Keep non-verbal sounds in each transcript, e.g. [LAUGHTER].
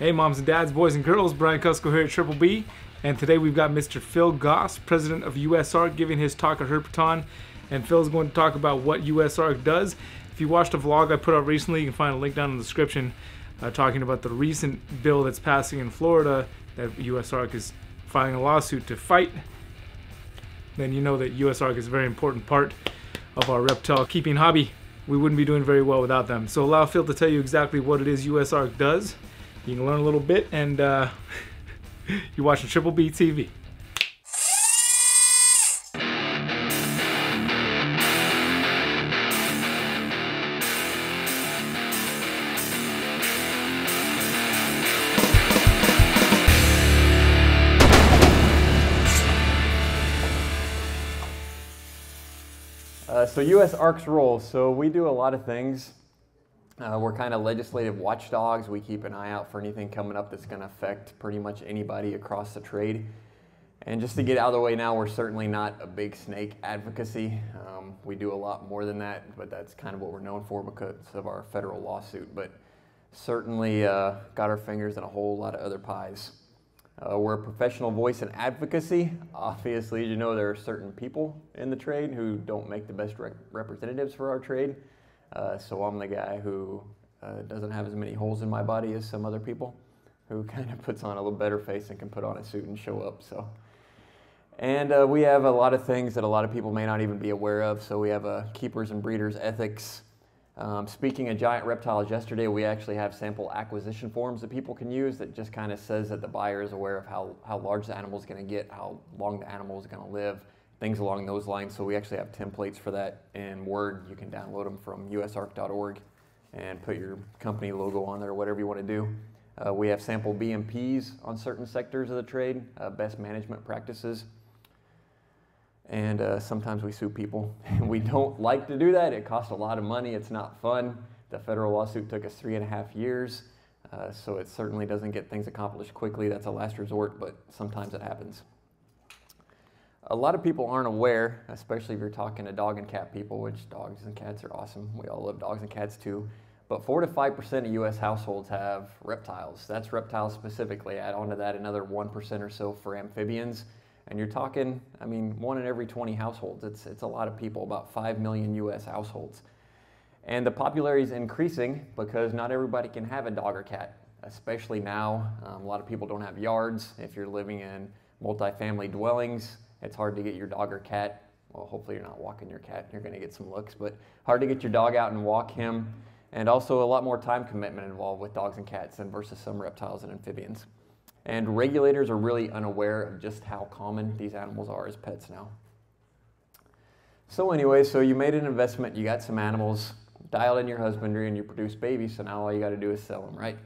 Hey, moms and dads, boys and girls, Brian Kusko here at Triple B, and today we've got Mr. Phil Goss, president of USARK, giving his talk at Herpeton, and Phil's going to talk about what USARK does. If you watched a vlog I put out recently, you can find a link down in the description uh, talking about the recent bill that's passing in Florida that USARK is filing a lawsuit to fight. Then you know that USARK is a very important part of our reptile keeping hobby. We wouldn't be doing very well without them. So allow Phil to tell you exactly what it is USARK does you can learn a little bit, and uh, [LAUGHS] you're watching Triple B TV. Uh, so USARK's role. So we do a lot of things. Uh, we're kind of legislative watchdogs. We keep an eye out for anything coming up that's going to affect pretty much anybody across the trade. And just to get out of the way now, we're certainly not a big snake advocacy. Um, we do a lot more than that, but that's kind of what we're known for because of our federal lawsuit. But certainly uh, got our fingers in a whole lot of other pies. Uh, we're a professional voice in advocacy. Obviously, as you know, there are certain people in the trade who don't make the best rep representatives for our trade. Uh, so I'm the guy who uh, doesn't have as many holes in my body as some other people, who [LAUGHS] kind of puts on a little better face and can put on a suit and show up. So, and uh, we have a lot of things that a lot of people may not even be aware of. So we have a keepers and breeders ethics. Um, speaking of giant reptiles, yesterday we actually have sample acquisition forms that people can use that just kind of says that the buyer is aware of how, how large the animal is going to get, how long the animal is going to live, things along those lines. So we actually have templates for that in Word. You can download them from usark.org and put your company logo on there whatever you want to do. Uh, we have sample BMPs on certain sectors of the trade, uh, best management practices. And uh, sometimes we sue people. [LAUGHS] we don't like to do that. It costs a lot of money. It's not fun. The federal lawsuit took us three and a half years. Uh, so it certainly doesn't get things accomplished quickly. That's a last resort, but sometimes it happens a lot of people aren't aware, especially if you're talking to dog and cat people, which dogs and cats are awesome. We all love dogs and cats too. But 4 to 5% of US households have reptiles. That's reptiles specifically. Add on to that another 1% or so for amphibians. And you're talking, I mean, one in every 20 households. It's, it's a lot of people, about 5 million US households. And the popularity is increasing because not everybody can have a dog or cat, especially now. Um, a lot of people don't have yards. If you're living in multifamily dwellings, it's hard to get your dog or cat. Well, hopefully you're not walking your cat. You're going to get some looks, but hard to get your dog out and walk him. And also a lot more time commitment involved with dogs and cats than versus some reptiles and amphibians. And regulators are really unaware of just how common these animals are as pets now. So anyway, so you made an investment, you got some animals, dialed in your husbandry, and you produce babies. So now all you got to do is sell them, right?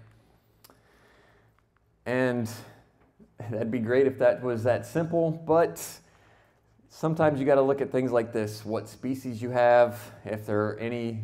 And [LAUGHS] that'd be great if that was that simple, but sometimes you got to look at things like this what species you have, if there are any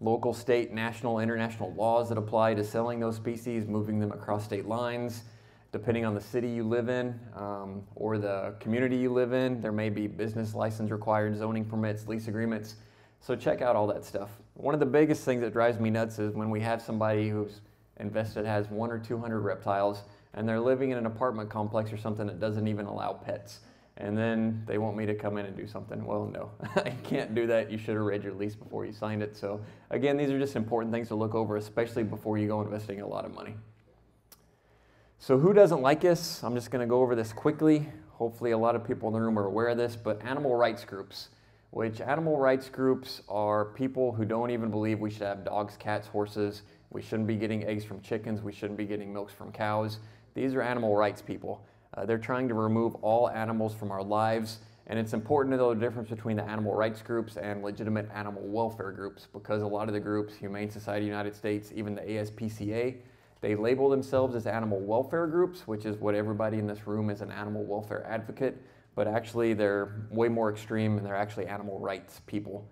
local, state, national, international laws that apply to selling those species, moving them across state lines. Depending on the city you live in um, or the community you live in, there may be business license required, zoning permits, lease agreements. So check out all that stuff. One of the biggest things that drives me nuts is when we have somebody who's invested has one or 200 reptiles and they're living in an apartment complex or something that doesn't even allow pets and then they want me to come in and do something. Well, no, [LAUGHS] I can't do that. You should have read your lease before you signed it. So, again, these are just important things to look over, especially before you go investing a lot of money. So, who doesn't like us? I'm just going to go over this quickly. Hopefully, a lot of people in the room are aware of this, but animal rights groups, which animal rights groups are people who don't even believe we should have dogs, cats, horses. We shouldn't be getting eggs from chickens. We shouldn't be getting milks from cows. These are animal rights people. Uh, they're trying to remove all animals from our lives. And it's important to know the difference between the animal rights groups and legitimate animal welfare groups because a lot of the groups, Humane Society United States, even the ASPCA, they label themselves as animal welfare groups, which is what everybody in this room is an animal welfare advocate, but actually they're way more extreme and they're actually animal rights people.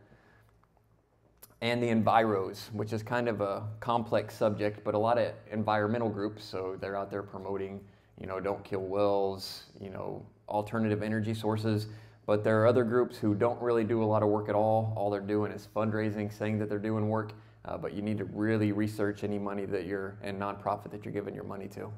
And the enviros, which is kind of a complex subject, but a lot of environmental groups, so they're out there promoting you know, don't kill wells, you know, alternative energy sources. But there are other groups who don't really do a lot of work at all. All they're doing is fundraising, saying that they're doing work. uh, but you need to really research any money that you're and nonprofit that you're giving your money to.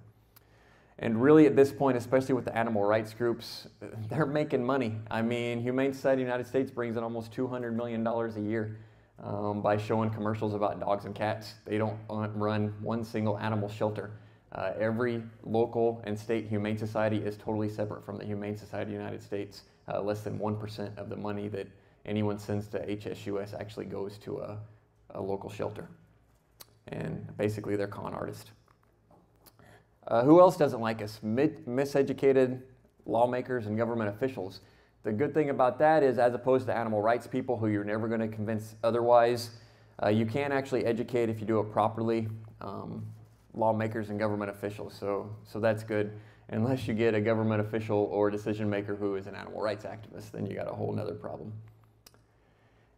And really, at this point, especially with the animal rights groups, [LAUGHS] they're making money. I mean, Humane Society of the United States brings in almost $200 million a year um, by showing commercials about dogs and cats. They don't run one single animal shelter. Uh, every local and state humane society is totally separate from the Humane Society of the United States. Uh, less than 1% of the money that anyone sends to HSUS actually goes to a, a local shelter. And basically, they're con artists. Uh, who else doesn't like us? Mid- miseducated lawmakers and government officials. The good thing about that is, as opposed to animal rights people who you're never going to convince otherwise, uh, you can actually educate if you do it properly. Um, lawmakers and government officials, so so that's good. Unless you get a government official or decision maker who is an animal rights activist, then you got a whole other problem.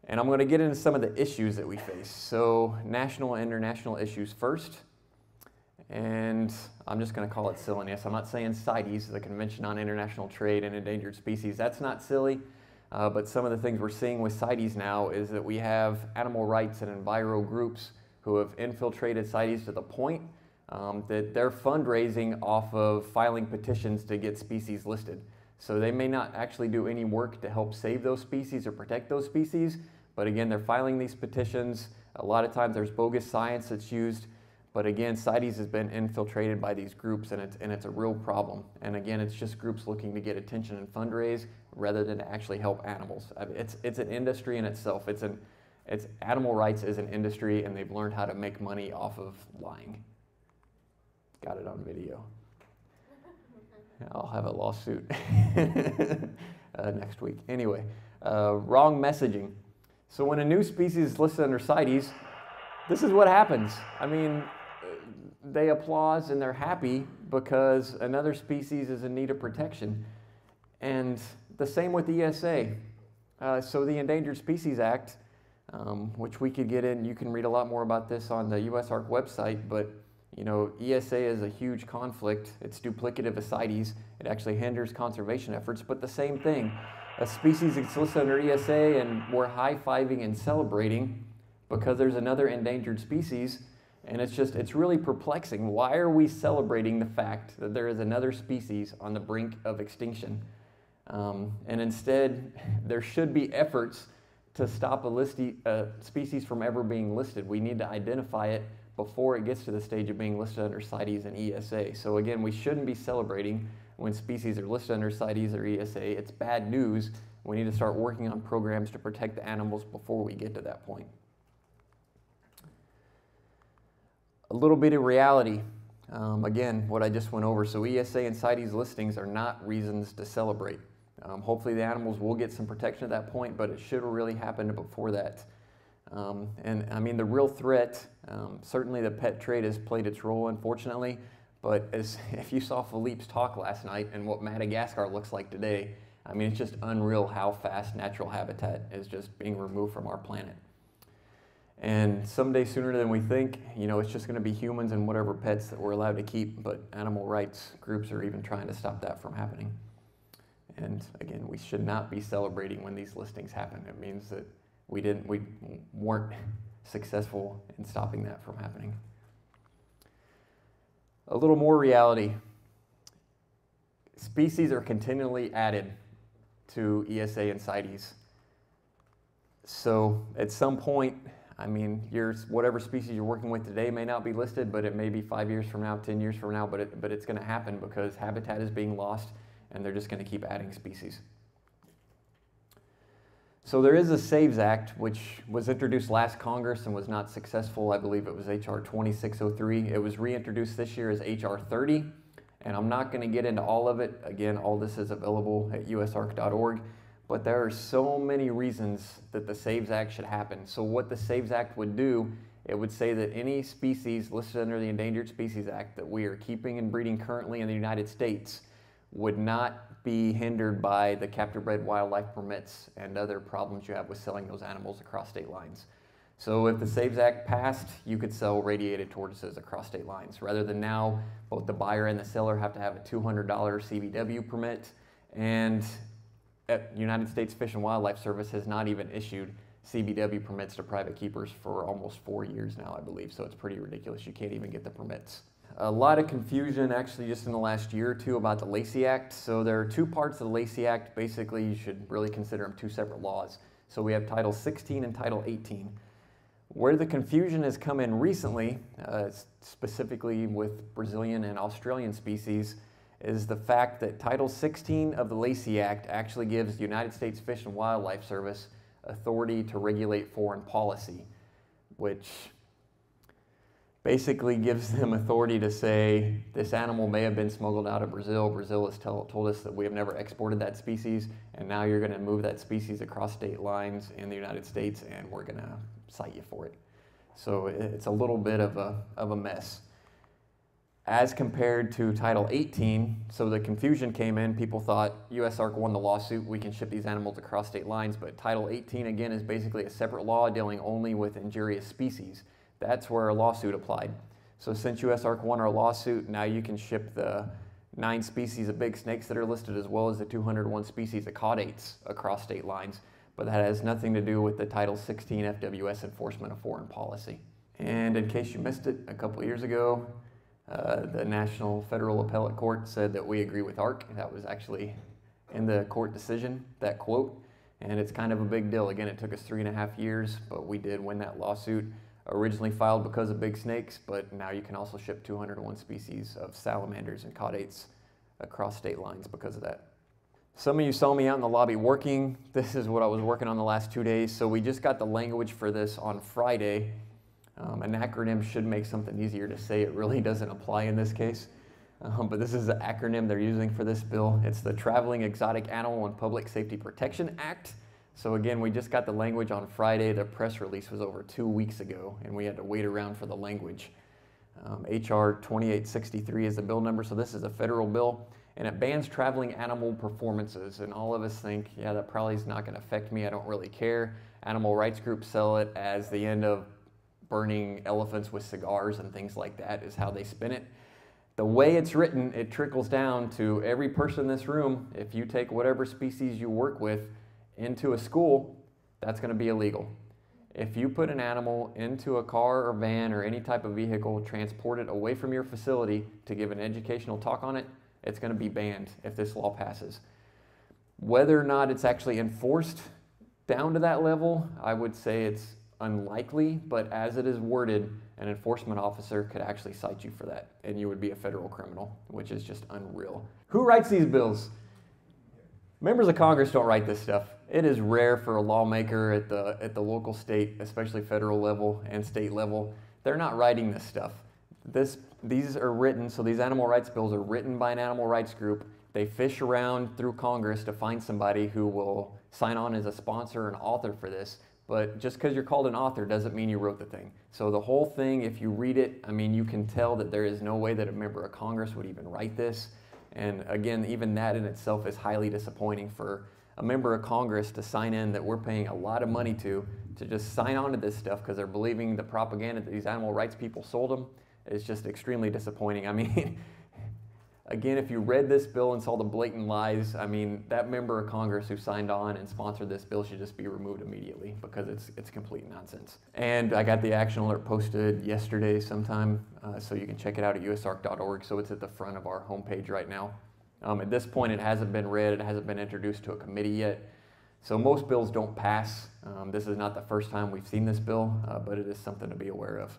And I'm going to get into some of the issues that we face. So, national and international issues first. And I'm just going to call it silliness. I'm not saying CITES, the Convention on International Trade in Endangered Species. That's not silly. Uh, but some of the things we're seeing with CITES now is that we have animal rights and enviro groups who have infiltrated CITES to the point um, that they're fundraising off of filing petitions to get species listed. So they may not actually do any work to help save those species or protect those species, but again, they're filing these petitions. A lot of times there's bogus science that's used but again, CITES has been infiltrated by these groups and it's, and it's a real problem. And again, it's just groups looking to get attention and fundraise rather than actually help animals. I mean, it's, it's an industry in itself. It's, an, it's animal rights is an industry and they've learned how to make money off of lying. Got it on video. [LAUGHS] I'll have a lawsuit [LAUGHS] uh, next week. Anyway, uh, wrong messaging. So when a new species is listed under CITES, this is what happens. I mean, they applaud and they're happy because another species is in need of protection. And the same with ESA. Uh, so the Endangered Species Act, um, which we could get in, you can read a lot more about this on the USARK website, but you know, ESA is a huge conflict. It's duplicative of CITES. It actually hinders conservation efforts, but the same thing. A species is listed under ESA and we're high-fiving and celebrating because there's another endangered species and it's just, it's really perplexing. Why are we celebrating the fact that there is another species on the brink of extinction? Um, and instead, [LAUGHS] there should be efforts to stop a listi- uh, species from ever being listed. We need to identify it before it gets to the stage of being listed under CITES and ESA. So again, we shouldn't be celebrating when species are listed under CITES or ESA. It's bad news. We need to start working on programs to protect the animals before we get to that point. A little bit of reality. Um, again, what I just went over. So ESA and CITES listings are not reasons to celebrate. Um, hopefully the animals will get some protection at that point, but it should really happen before that. Um, and I mean, the real threat, um, certainly the pet trade has played its role, unfortunately, but as, [LAUGHS] if you saw Philippe's talk last night and what Madagascar looks like today, I mean, it's just unreal how fast natural habitat is just being removed from our planet. And someday, sooner than we think, you know, it's just going to be humans and whatever pets that we're allowed to keep. But animal rights groups are even trying to stop that from happening. And again, we should not be celebrating when these listings happen. It means that we didn't, we weren't successful in stopping that from happening. A little more reality. Species are continually added to ESA and CITES. So at some point, I mean, your whatever species you're working with today may not be listed, but it may be five years from now, 10 years from now, but, it, but it's going to happen because habitat is being lost and they're just going to keep adding species. So there is a SAVES Act, which was introduced last Congress and was not successful. I believe it was H.R. 2603. It was reintroduced this year as H.R. 30, and I'm not going to get into all of it. Again, all this is available at usark.org. But there are so many reasons that the SAVES Act should happen. So what the SAVES Act would do, it would say that any species listed under the Endangered Species Act that we are keeping and breeding currently in the United States would not be hindered by the captive bred wildlife permits and other problems you have with selling those animals across state lines. So if the SAVES Act passed, you could sell radiated tortoises across state lines. Rather than now, both the buyer and the seller have to have a $200 CBW permit and uh, United States Fish and Wildlife Service has not even issued CBW permits to private keepers for almost four years now, I believe. So it's pretty ridiculous. You can't even get the permits. A lot of confusion actually just in the last year or two about the Lacey Act. So there are two parts of the Lacey Act. Basically, you should really consider them two separate laws. So we have Title 16 and Title 18. Where the confusion has come in recently, uh, specifically with Brazilian and Australian species, is the fact that Title 16 of the Lacey Act actually gives the United States Fish and Wildlife Service authority to regulate foreign policy, which basically gives them authority to say this animal may have been smuggled out of Brazil. Brazil has tell, told us that we have never exported that species, and now you're going to move that species across state lines in the United States, and we're going to cite you for it. So it's a little bit of a, of a mess as compared to Title 18. So the confusion came in. People thought USARK won the lawsuit. We can ship these animals across state lines. But Title 18, again, is basically a separate law dealing only with injurious species. That's where a lawsuit applied. So since USARK won our lawsuit, now you can ship the nine species of big snakes that are listed as well as the 201 species of caudates across state lines. But that has nothing to do with the Title 16 FWS enforcement of foreign policy. And in case you missed it, a couple years ago, uh, the National Federal Appellate Court said that we agree with ARC. That was actually in the court decision, that quote. And it's kind of a big deal. Again, it took us three and a half years, but we did win that lawsuit. Originally filed because of big snakes, but now you can also ship 201 species of salamanders and caudates across state lines because of that. Some of you saw me out in the lobby working. This is what I was working on the last two days. So we just got the language for this on Friday, um, an acronym should make something easier to say. It really [LAUGHS] doesn't apply in this case. Um, but this is the acronym they're using for this bill. It's the Traveling Exotic Animal and Public Safety Protection Act. So again, we just got the language on Friday. The press release was over two weeks ago, and we had to wait around for the language. Um, HR 2863 is the bill number, so this is a federal bill, and it bans traveling animal performances. And all of us think, yeah, that probably is not going to affect me. I don't really care. Animal rights groups sell it as the end of burning elephants with cigars and things like that is how they spin it. The way it's written, it trickles down to every person in this room. If you take whatever species you work with into a school, that's going to be illegal. If you put an animal into a car or van or any type of vehicle, transport it away from your facility to give an educational talk on it, it's going to be banned if this law passes. Whether or not it's actually enforced down to that level, I would say it's unlikely, but as it is worded, an enforcement officer could actually cite you for that, and you would be a federal criminal, which is just unreal. Who writes these bills? Members of Congress don't write this stuff. It is rare for a lawmaker at the, at the local, state, especially federal level and state level. They're not writing this stuff. This, these are written, so these animal rights bills are written by an animal rights group. They fish around through Congress to find somebody who will sign on as a sponsor and author for this. But just because you're called an author doesn't mean you wrote the thing. So the whole thing, if you read it, I mean, you can tell that there is no way that a member of Congress would even write this. And again, even that in itself is highly disappointing for a member of Congress to sign in that we're paying a lot of money to, to just sign on to this stuff because they're believing the propaganda that these animal rights people sold them is just extremely disappointing. [LAUGHS] I mean, Again, if you read this bill and saw the blatant lies, I mean, that member of Congress who signed on and sponsored this bill should just be removed immediately because it's, it's complete nonsense. And I got the action alert posted yesterday sometime, uh, so you can check it out at usark.org. So it's at the front of our homepage right now. Um, at this point, it hasn't been read, it hasn't been introduced to a committee yet. So most bills don't pass. Um, this is not the first time we've seen this bill, uh, but it is something to be aware of.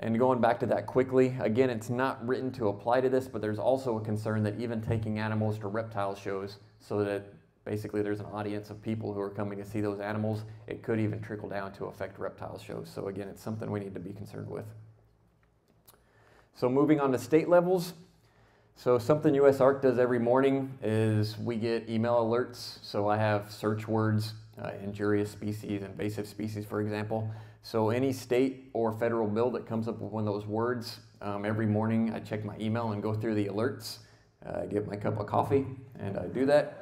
And going back to that quickly, again, it's not written to apply to this, but there's also a concern that even taking animals to reptile shows so that basically there's an audience of people who are coming to see those animals, it could even trickle down to affect reptile shows. So again, it's something we need to be concerned with. So moving on to state levels. So something USARK does every morning is we get email alerts. So I have search words, uh, injurious species, invasive species, for example. So any state or federal bill that comes up with one of those words, um, every morning I check my email and go through the alerts. Uh, get my cup of coffee and I do that.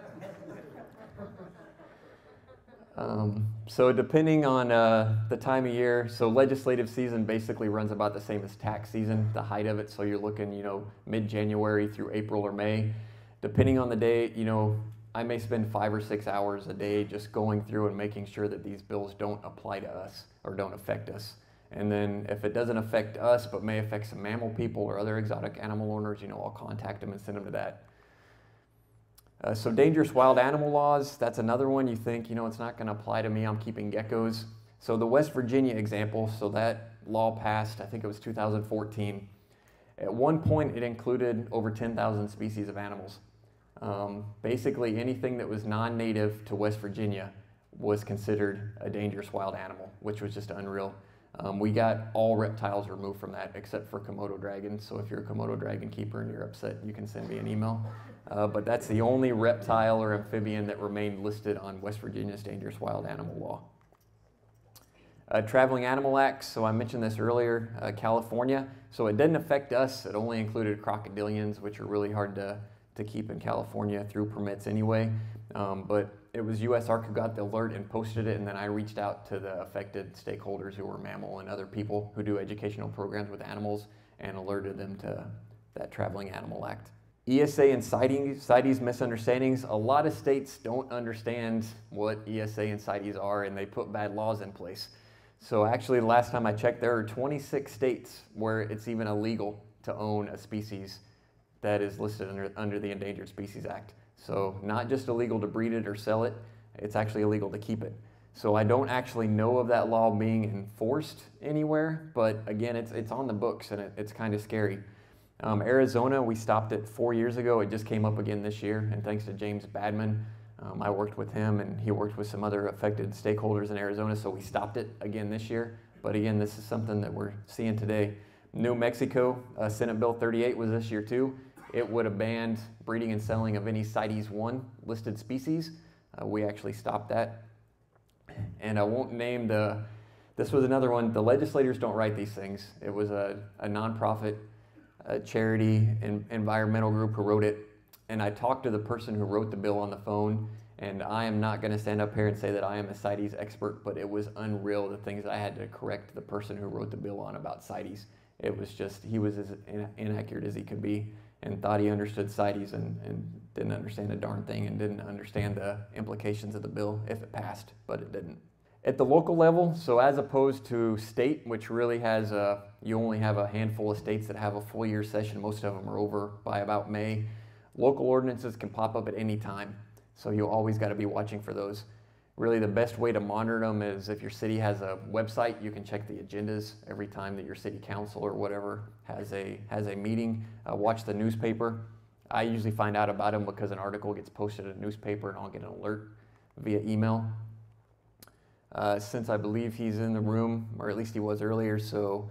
Um, so depending on uh, the time of year, so legislative season basically runs about the same as tax season, the height of it. So you're looking, you know, mid-January through April or May. Depending on the day, you know, I may spend five or six hours a day just going through and making sure that these bills don't apply to us or don't affect us. And then if it doesn't affect us but may affect some mammal people or other exotic animal owners, you know, I'll contact them and send them to that. Uh, so dangerous wild animal laws, that's another one you think, you know, it's not going to apply to me, I'm keeping geckos. So the West Virginia example, so that law passed, I think it was 2014. At one point, it included over 10,000 species of animals. Um, basically, anything that was non-native to West Virginia was considered a dangerous wild animal, which was just unreal. Um, we got all reptiles removed from that except for Komodo dragons. So if you're a Komodo dragon keeper and you're upset, you can send me an email. Uh, but that's the only reptile or amphibian that remained listed on West Virginia's Dangerous Wild Animal Law. Uh, Traveling Animal Acts, so I mentioned this earlier, uh, California. So it didn't affect us, it only included crocodilians, which are really hard to, to keep in California through permits anyway. Um, but it was USARK who got the alert and posted it, and then I reached out to the affected stakeholders who were mammal and other people who do educational programs with animals and alerted them to that Traveling Animal Act. ESA and CITES, CITES misunderstandings. A lot of states don't understand what ESA and CITES are, and they put bad laws in place. So actually, the last time I checked, there are 26 states where it's even illegal to own a species that is listed under, under the Endangered Species Act. So not just illegal to breed it or sell it, it's actually illegal to keep it. So I don't actually know of that law being enforced anywhere, but again, it's, it's on the books and it, it's kind of scary. Um, Arizona, we stopped it four years ago. It just came up again this year, and thanks to James Badman, um, I worked with him and he worked with some other affected stakeholders in Arizona, so we stopped it again this year. But again, this is something that we're seeing today. New Mexico, uh, Senate Bill 38 was this year too. It would have banned breeding and selling of any CITES 1 listed species. Uh, we actually stopped that. And I won't name the, this was another one. The legislators don't write these things. It was a, a nonprofit a charity and environmental group who wrote it. And I talked to the person who wrote the bill on the phone. And I am not going to stand up here and say that I am a CITES expert, but it was unreal the things I had to correct the person who wrote the bill on about CITES. It was just, he was as inaccurate as he could be and thought he understood CITES and, and didn't understand a darn thing and didn't understand the implications of the bill if it passed, but it didn't. At the local level, so as opposed to state, which really has a, you only have a handful of states that have a full year session, most of them are over by about May. Local ordinances can pop up at any time, so you always got to be watching for those. Really, the best way to monitor them is if your city has a website, you can check the agendas every time that your city council or whatever has a has a meeting. Uh, watch the newspaper. I usually find out about them because an article gets posted in a newspaper and I'll get an alert via email. Uh, since I believe he's in the room, or at least he was earlier, so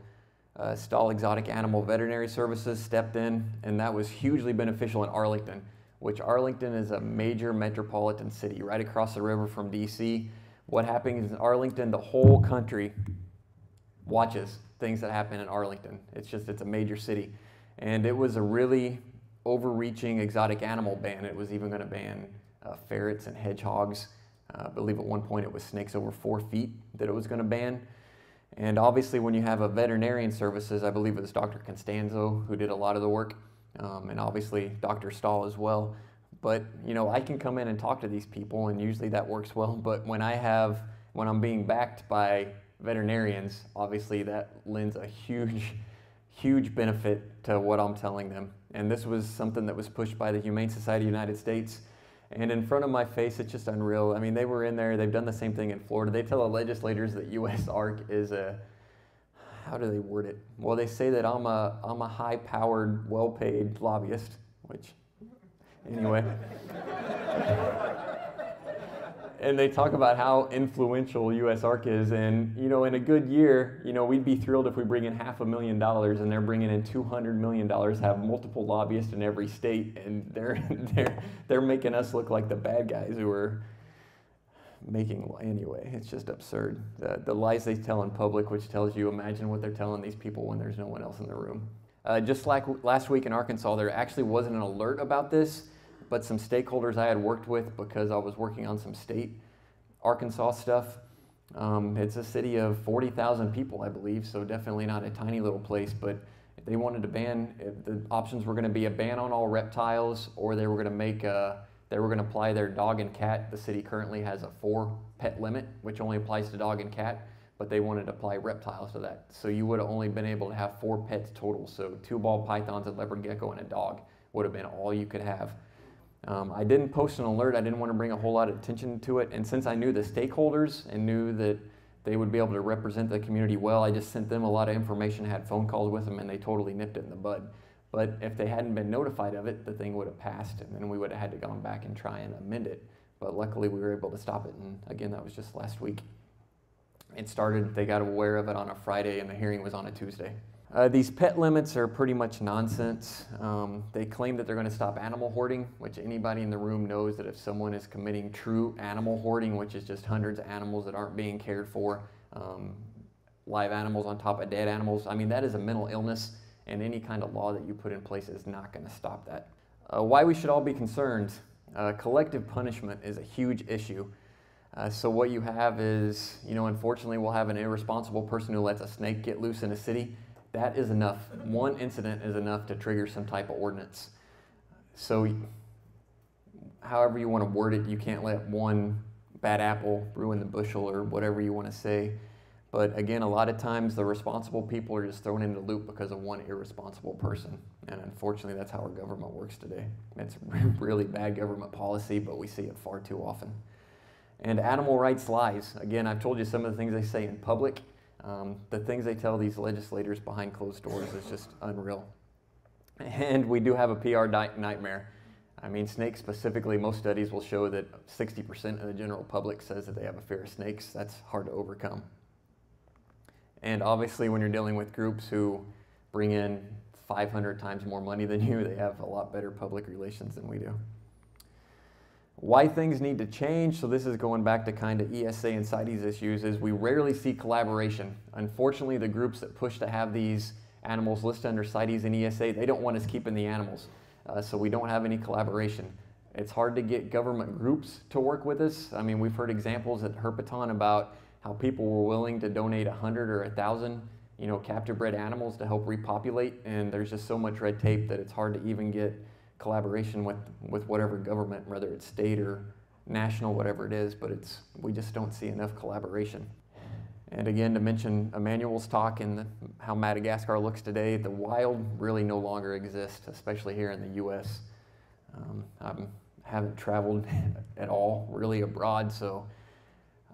uh, Stahl Exotic Animal Veterinary Services stepped in, and that was hugely beneficial in Arlington, which Arlington is a major metropolitan city right across the river from DC. What happens in Arlington, the whole country watches things that happen in Arlington. It's just, it's a major city. And it was a really overreaching exotic animal ban. It was even going to ban uh, ferrets and hedgehogs. Uh, I believe at one point it was snakes over four feet that it was going to ban. And obviously, when you have a veterinarian services, I believe it was Dr. Constanzo who did a lot of the work, um, and obviously Dr. Stahl as well. But you know, I can come in and talk to these people, and usually that works well. [LAUGHS] But when I have, when I'm being backed by veterinarians, obviously that lends a huge, [LAUGHS] huge benefit to what I'm telling them. And this was something that was pushed by the Humane Society of the United States and in front of my face, it's just unreal. I mean, they were in there, they've done the same thing in Florida. They tell the legislators that USARK is a, how do they word it? Well, they say that I'm a, I'm a high powered, well paid lobbyist, which, anyway. [LAUGHS] and they talk about how influential USARK is. And, you know, in a good year, you know, we'd be thrilled if we bring in half a million dollars and they're bringing in $200 million, have multiple lobbyists in every state. And they're, [LAUGHS] they're, they're making us look like the bad guys who are making, anyway, it's just absurd. The, the lies they tell in public, which tells you, imagine what they're telling these people when there's no one else in the room. Uh, just like last week in Arkansas, there actually wasn't an alert about this but some stakeholders I had worked with because I was working on some state Arkansas stuff. Um, it's a city of 40,000 people, I believe, so definitely not a tiny little place, but they wanted to ban, the options were going to be a ban on all reptiles or they were going to make a They were going to apply their dog and cat. The city currently has a four pet limit, which only applies to dog and cat, but they wanted to apply reptiles to that. So you would have only been able to have four pets total. So two ball pythons, a leopard gecko, and a dog would have been all you could have. Um, I didn't post an alert. I didn't want to bring a whole lot of attention to it. And since I knew the stakeholders and knew that they would be able to represent the community well, I just sent them a lot of information, had phone calls with them, and they totally nipped it in the bud. But if they hadn't been notified of it, the thing would have passed, and then we would have had to gone back and try and amend it. But luckily, we were able to stop it, and again, that was just last week. It started, they got aware of it on a Friday, and the hearing was on a Tuesday. Uh, these pet limits are pretty much nonsense. Um, they claim that they're going to stop animal hoarding, which anybody in the room knows that if someone is committing true animal hoarding, which is just hundreds of animals that aren't being cared for, um, live animals on top of dead animals, I mean, that is a mental illness, and any kind of law that you put in place is not going to stop that. Uh, why we should all be concerned uh, collective punishment is a huge issue. Uh, so what you have is, you know, unfortunately, we'll have an irresponsible person who lets a snake get loose in a city that is enough. One incident is enough to trigger some type of ordinance. So, however you want to word it, you can't let one bad apple ruin the bushel or whatever you want to say. But again, a lot of times the responsible people are just thrown into the loop because of one irresponsible person. And unfortunately, that's how our government works today. It's [LAUGHS] really bad government policy, but we see it far too often. And animal rights lies. Again, I've told you some of the things they say in public. Um, the things they tell these legislators behind closed doors is just unreal. And we do have a PR nightmare. I mean, snakes specifically, most studies will show that 60% of the general public says that they have a fear of snakes. That's hard to overcome. And obviously, when you're dealing with groups who bring in 500 times more money than you, they have a lot better public relations than we do. Why things need to change, so this is going back to kind of ESA and CITES issues, is we rarely see collaboration. Unfortunately, the groups that push to have these animals listed under CITES and ESA, they don't want us keeping the animals. Uh, so we don't have any collaboration. It's hard to get government groups to work with us. I mean, we've heard examples at Herpeton about how people were willing to donate 100 or 1,000 you know, captive bred animals to help repopulate, and there's just so much red tape that it's hard to even get collaboration with, with whatever government, whether it's state or national, whatever it is, but it's, we just don't see enough collaboration. And again, to mention Emmanuel's talk and how Madagascar looks today, the wild really no longer exists, especially here in the U.S. Um, I haven't traveled [LAUGHS] at all really abroad, so,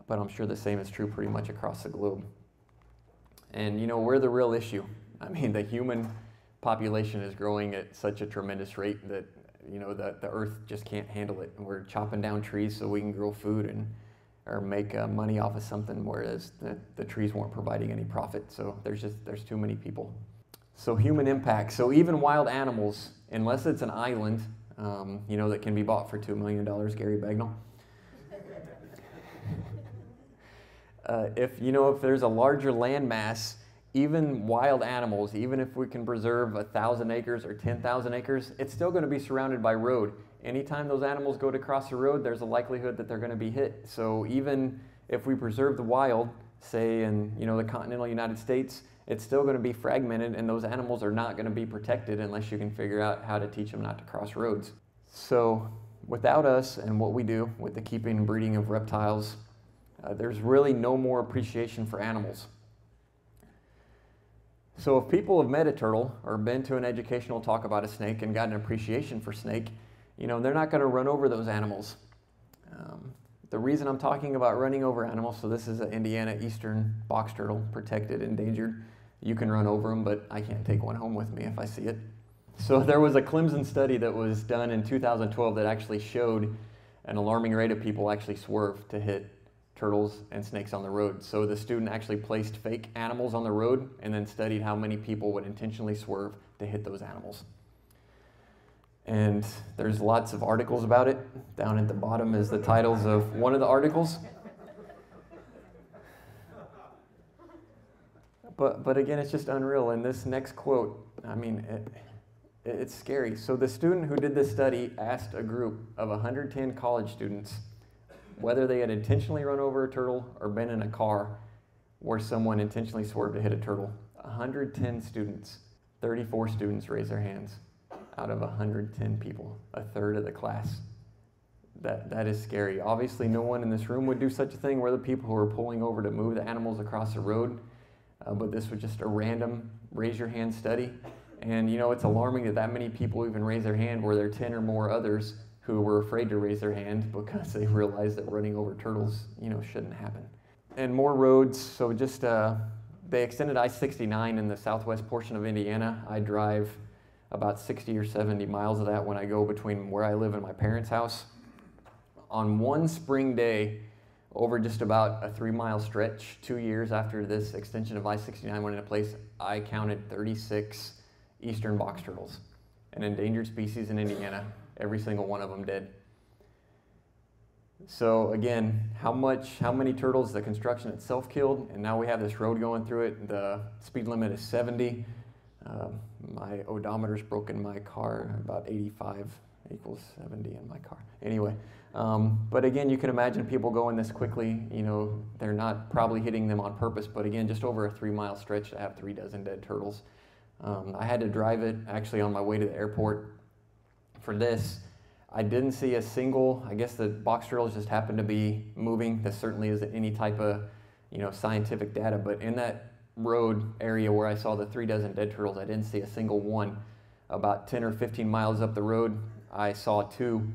but I'm sure the same is true pretty much across the globe. And you know, we're the real issue. I mean, the human population is growing at such a tremendous rate that you know the, the earth just can't handle it. And we're chopping down trees so we can grow food and or make uh, money off of something, whereas the, the trees weren't providing any profit. So there's just there's too many people. So human impact. So even wild animals, unless it's an island, um, you know, that can be bought for two million dollars, Gary Bagnall. [LAUGHS] uh, if you know if there's a larger landmass even wild animals, even if we can preserve a thousand acres or 10,000 acres, it's still going to be surrounded by road. Anytime those animals go to cross the road, there's a likelihood that they're going to be hit. So even if we preserve the wild, say in you know the continental United States, it's still going to be fragmented, and those animals are not going to be protected unless you can figure out how to teach them not to cross roads. So without us and what we do with the keeping and breeding of reptiles, uh, there's really no more appreciation for animals. So if people have met a turtle or been to an educational talk about a snake and got an appreciation for snake, you know, they're not going to run over those animals. Um, the reason I'm talking about running over animals, so this is an Indiana eastern box turtle, protected, endangered. You can run over them, but I can't take one home with me if I see it. So [LAUGHS] there was a Clemson study that was done in 2012 that actually showed an alarming rate of people actually swerve to hit turtles and snakes on the road. So the student actually placed fake animals on the road and then studied how many people would intentionally swerve to hit those animals. And there's lots of articles about it. Down at the bottom is the titles of one of the articles. But, but again, it's just unreal. And this next quote, I mean, it, it's scary. So the student who did this study asked a group of 110 college students whether they had intentionally run over a turtle or been in a car where someone intentionally swerved to hit a turtle. 110 students, 34 students raised their hands out of 110 people, a third of the class. that, that is scary. Obviously, no one in this room would do such a thing. We're the people who are pulling over to move the animals across the road. Uh, but this was just a random raise your hand study. And you know, it's alarming that that many people even raise their hand where there are 10 or more others who were afraid to raise their hand because they realized that running over turtles, you know, shouldn't happen. And more roads, so just uh, they extended I-69 in the southwest portion of Indiana. I drive about 60 or 70 miles of that when I go between where I live and my parents' house. On one spring day, over just about a three mile stretch, two years after this extension of I 69 went into place, I counted 36 eastern box turtles, an endangered species in Indiana, every single one of them did. So again, how much, how many turtles the construction itself killed, and now we have this road going through it. The speed limit is 70. Um, my odometer's broken my car about 85 equals 70 in my car. Anyway, um, but again, you can imagine people going this quickly. You know, they're not probably hitting them on purpose, but again, just over a three mile stretch to have three dozen dead turtles. Um, I had to drive it actually on my way to the airport for this. I didn't see a single, I guess the box turtles just happened to be moving. This certainly isn't any type of, you know, scientific data, but in that road area where I saw the three dozen dead turtles, I didn't see a single one. About 10 or 15 miles up the road, I saw two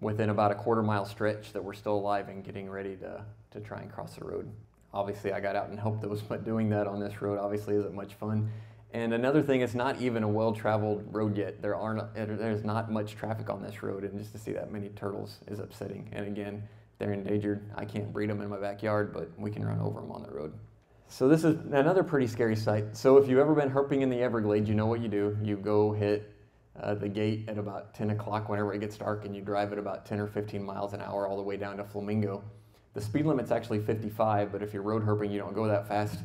within about a quarter mile stretch that were still alive and getting ready to, to try and cross the road. Obviously, I got out and helped those, [LAUGHS] but doing that on this road obviously isn't much fun. And another thing, it's not even a well-traveled road yet. There aren't, there's not much traffic on this road, and just to see that many turtles is upsetting. And again, they're endangered. I can't breed them in my backyard, but we can run over them on the road. So this is another pretty scary sight. So if you've ever been herping in the Everglades, you know what you do. You go hit uh, the gate at about 10 o'clock whenever it gets dark, and you drive at about 10 or 15 miles an hour all the way down to Flamingo. The speed limit's actually 55, but if you're road herping, you don't go that fast.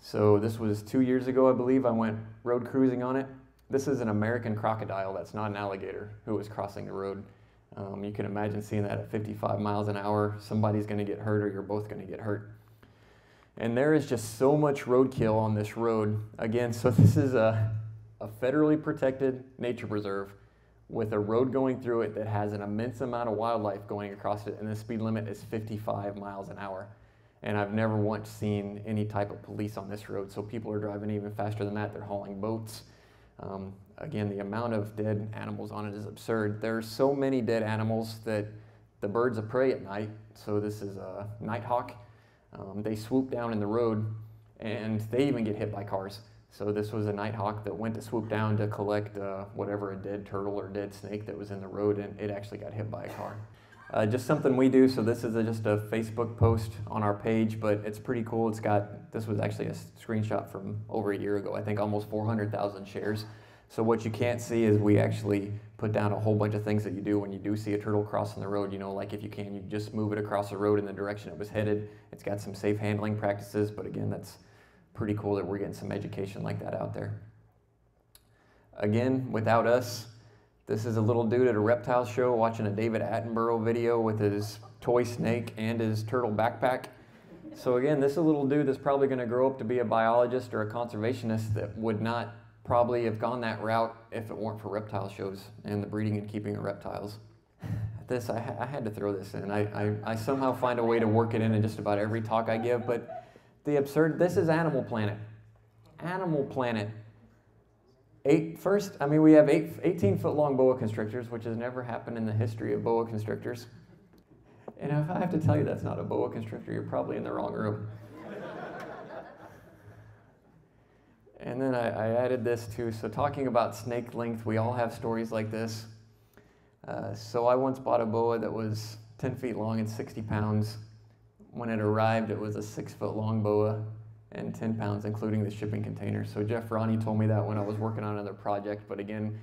So this was two years ago, I believe. I went road cruising on it. This is an American crocodile that's not an alligator who was crossing the road. Um, you can imagine seeing that at 55 miles an hour. Somebody's going to get hurt or you're both going to get hurt. And there is just so much roadkill on this road. Again, so [LAUGHS] this is a, a federally protected nature preserve with a road going through it that has an immense amount of wildlife going across it, and the speed limit is 55 miles an hour and I've never once seen any type of police on this road. So people are driving even faster than that. They're hauling boats. Um, again, the amount of dead animals on it is absurd. There are so many dead animals that the birds of prey at night, so this is a nighthawk, um, they swoop down in the road and they even get hit by cars. So this was a nighthawk that went to swoop down to collect uh, whatever a dead turtle or dead snake that was in the road and it actually got hit by a car. Uh, just something we do. So this is a, just a Facebook post on our page, but it's pretty cool. It's got this was actually a screenshot from over a year ago. I think almost 400,000 shares. So what you can't see is we actually put down a whole bunch of things that you do when you do see a turtle crossing the road. You know, like if you can, you just move it across the road in the direction it was headed. It's got some safe handling practices, but again, that's pretty cool that we're getting some education like that out there. Again, without us, this is a little dude at a reptile show watching a David Attenborough video with his toy snake and his turtle backpack. So again, this is a little dude that's probably going to grow up to be a biologist or a conservationist that would not probably have gone that route if it weren't for reptile shows and the breeding and keeping of reptiles. [LAUGHS] This, I, I had to throw this in. I, I, I somehow find a way to work it in in just about every talk I give, but the absurd, this is Animal Planet. Animal Planet Eight, first, I mean, we have eight, 18 foot long boa constrictors, which has never happened in the history of boa constrictors. And if I have to tell you that's not a boa constrictor, you're probably in the wrong room. and then I, I, added this too. So, talking about snake length, we all have stories like this. Uh, so, I once bought a boa that was 10 feet long and 60 pounds. When it arrived, it was a six foot long boa and 10 pounds, including the shipping container. So Jeff Ronnie told me that when I was working on another project. But again,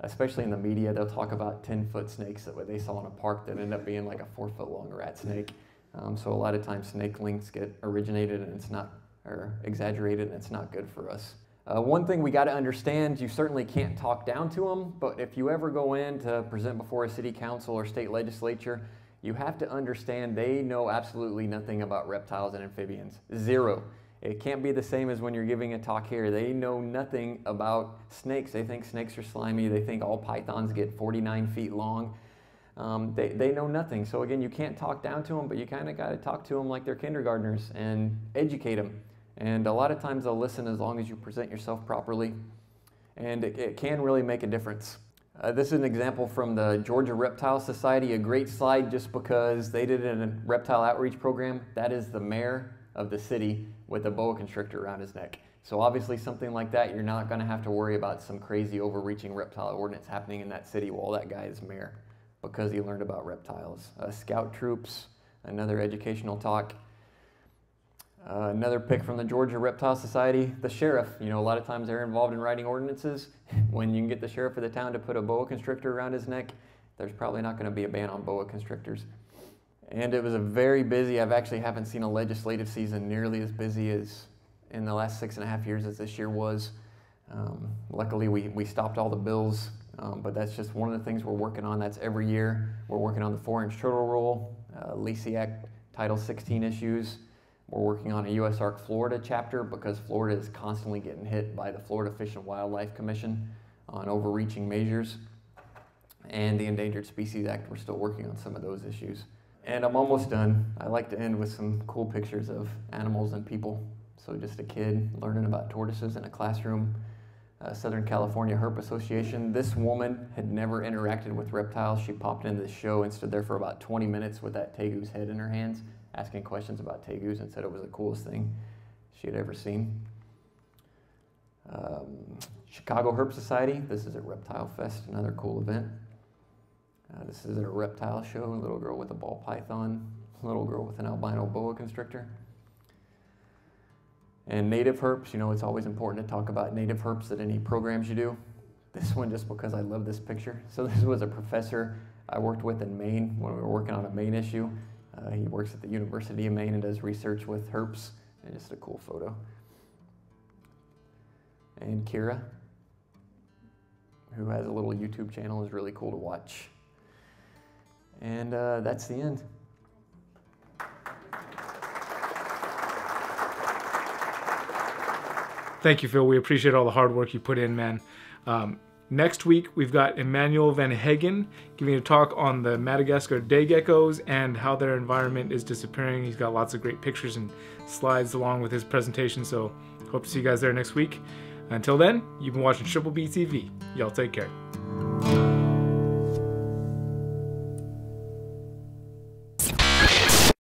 especially in the media, they'll talk about 10 foot snakes that they saw in a park that end up being like a four foot long rat snake. Um, so a lot of times snake lengths get originated and it's not, or exaggerated and it's not good for us. Uh, one thing we got to understand, you certainly can't talk down to them, but if you ever go in to present before a city council or state legislature, you have to understand they know absolutely nothing about reptiles and amphibians. Zero. It can't be the same as when you're giving a talk here. They know nothing about snakes. They think snakes are slimy. They think all pythons get 49 feet long. um, they, they know nothing. So again, you can't talk down to them, but you kind of got to talk to them like they're kindergartners and educate them. And a lot of times they'll listen as long as you present yourself properly. And it, it can really make a difference. Uh, this is an example from the Georgia Reptile Society, a great slide just because they did a reptile outreach program. That is the mayor of the city with a boa constrictor around his neck. So obviously something like that, you're not going to have to worry about some crazy overreaching reptile ordinance happening in that city while that guy is mayor because he learned about reptiles. Uh, scout troops, another educational talk. Uh, another pick from the Georgia Reptile Society, the sheriff. You know, a lot of times they're involved in writing ordinances. [LAUGHS] when you can get the sheriff of the town to put a boa constrictor around his neck, there's probably not going to be a ban on boa constrictors. And it was a very busy, I've actually haven't seen a legislative season nearly as busy as in the last six and a half years as this year was. Um, luckily, we, we stopped all the bills, um, but that's just one of the things we're working on. That's every year. We're working on the four inch turtle rule, uh, Act Title 16 issues. We're working on a USARK Florida chapter because Florida is constantly getting hit by the Florida Fish and Wildlife Commission on overreaching measures. And the Endangered Species Act, we're still working on some of those issues. And I'm almost done. I like to end with some cool pictures of animals and people. So just a kid learning about tortoises in a classroom. Uh, Southern California Herp Association. This woman had never interacted with reptiles. She popped into the show and stood there for about 20 minutes with that tegu's head in her hands, asking questions about tegus and said it was the coolest thing she had ever seen. Um, Chicago Herp Society. This is at Reptile Fest, another cool event. Uh, this is at a reptile show, a little girl with a ball python, a little girl with an albino boa constrictor. And native herps, you know, it's always important to talk about native herps at any programs you do. This one just because I love this picture. So [LAUGHS] this was a professor I worked with in Maine when we were working on a Maine issue. Uh, he works at the University of Maine and does research with herps. And just a cool photo. And Kira, who has a little YouTube channel, is really cool to watch. And uh, that's the end. Thank you, Phil. We appreciate all the hard work you put in, man. Um, next week, we've got Emmanuel Van Hagen giving a talk on the Madagascar day geckos and how their environment is disappearing. He's got lots of great pictures and slides along with his presentation, so hope to see you guys there next week. Until then, you've been watching Triple B TV. Y'all take care.